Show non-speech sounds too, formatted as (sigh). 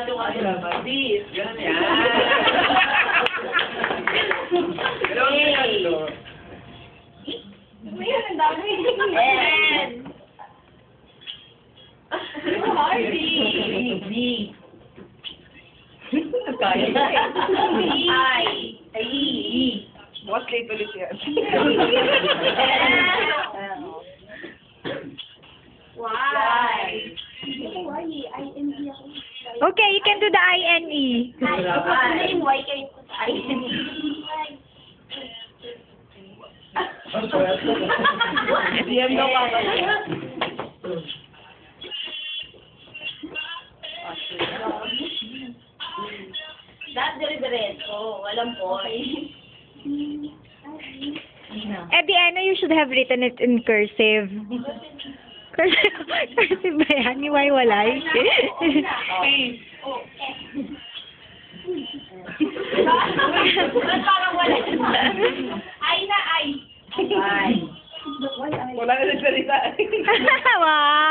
This. Ganun yan. Pero ang Hey. tatlo, Ayan, ang dami. N. Harvey. B. Kaya. I. I. E. Bukas late ulit yan. Y. Okay, you can do the I-N-E. That's At the end, you should have written it in cursive. (laughs) cursive. Parang wala? Ay na ay. Ay. Wala na nagsalita. (laughs) wow!